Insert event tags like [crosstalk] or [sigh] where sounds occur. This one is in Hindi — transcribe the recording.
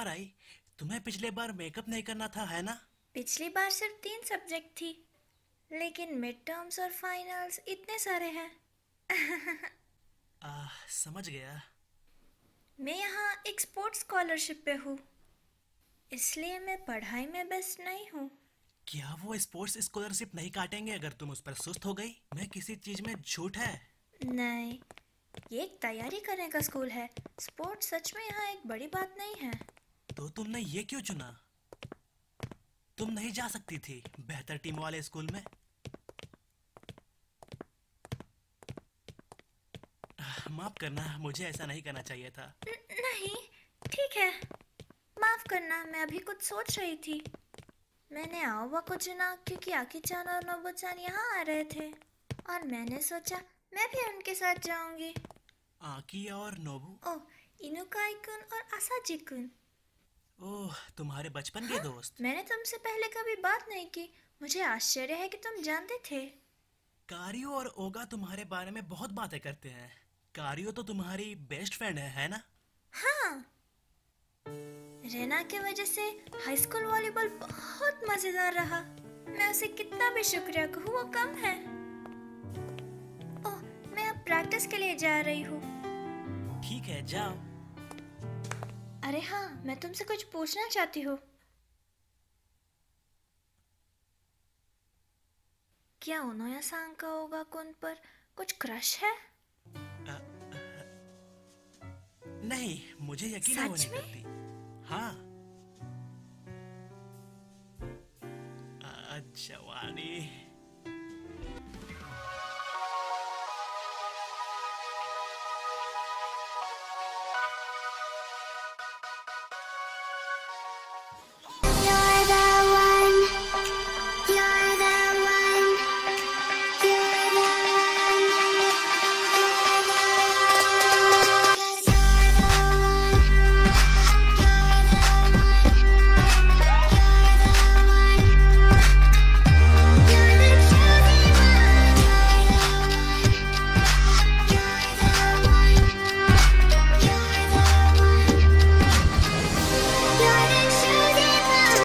बार आई? तुम्हें पिछले बार मेकअप नहीं करना था है ना? पिछली बार सिर्फ़ तीन सब्जेक्ट थी लेकिन मिड टर्म्स और फाइनल्स इतने सारे हैं। [laughs] आ, समझ गया। मैं यहाँ एक स्पोर्ट्स स्कॉलरशिप पे हूँ इसलिए मैं पढ़ाई में बेस्ट नहीं हूँ। क्या वो स्पोर्ट्स स्कॉलरशिप नहीं काटेंगे अगर तुम उस पर सुस्त हो गई? मैं किसी चीज़ में झूठ है? नहीं ये एक तैयारी करने का स्कूल है। स्पोर्ट्स सच में यहाँ एक बड़ी बात नहीं है। तो तुमने ये क्यों चुना? तुम नहीं जा सकती थी बेहतर टीम वाले स्कूल में। माफ़ करना मुझे ऐसा नहीं करना चाहिए था। न- नहीं ठीक है। माफ़ करना मैं अभी कुछ सोच रही थी। मैंने आओबा को चुना क्योंकि आकी-चान और नोबो-चान यहाँ आ रहे थे। और मैंने सोचा मैं भी उनके साथ जाऊँगी। आकी और नोबू। ओह इनुकाई-कुन और आसाजी-कुन ओह तुम्हारे बचपन के दोस्त। मैंने तुमसे पहले कभी बात नहीं की। मुझे आश्चर्य है कि तुम जानते थे। कारियो और ओगा तुम्हारे बारे में बहुत बातें करते हैं। कारियो तो तुम्हारी बेस्ट फ्रेंड है है ना? हाँ। रेना के वजह से हाई स्कूल वॉलीबॉल बहुत मज़ेदार रहा। मैं उसे कितना भी शुक्रिया कहूँ वो कम है। ओह मैं अब प्रैक्टिस के लिए जा रही हूँ। ठीक है जाओ। अरे हाँ मैं तुमसे कुछ पूछना चाहती हूँ। क्या उनोया सांग का होगा कौन पर? कुछ क्रश है? नहीं मुझे यकीन है वो नहीं करती। हाँ। आ, जवानी।